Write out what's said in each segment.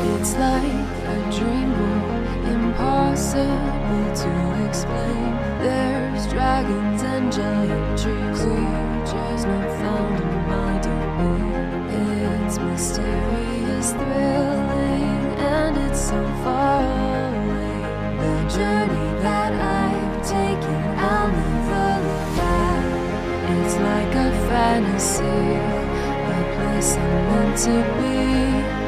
It's like a dream world, impossible to explain. There's dragons and giant trees, creatures not found in my domain. It's mysterious, thrilling, and it's so far away. The journey that I've taken, I'll never look back. It's like a fantasy, a place I'm meant to be,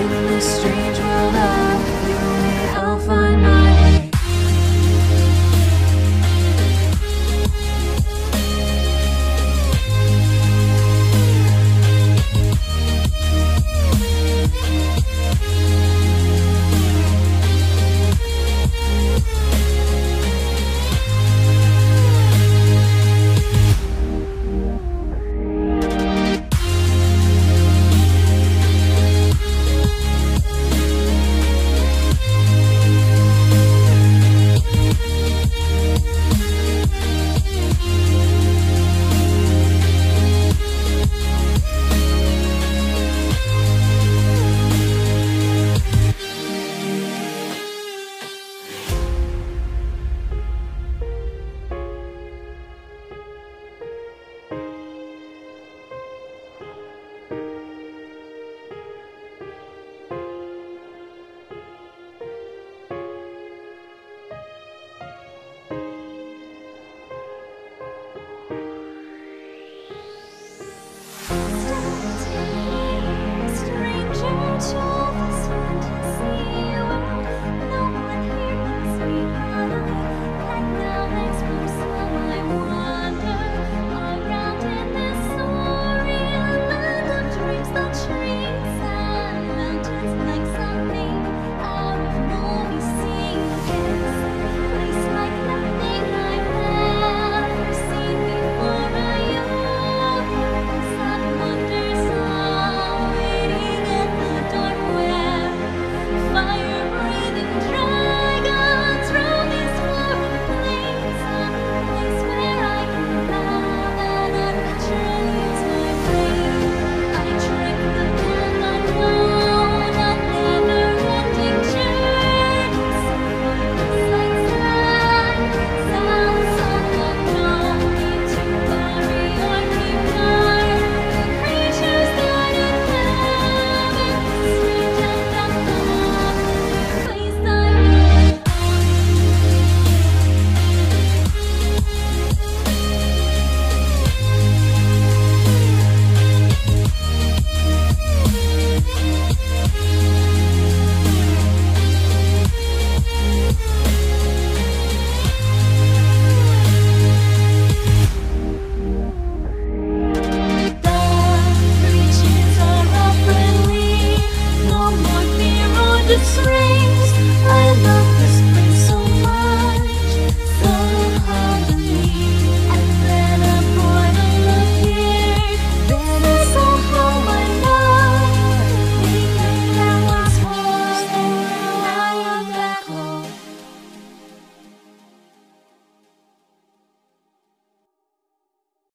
In the strange it's real.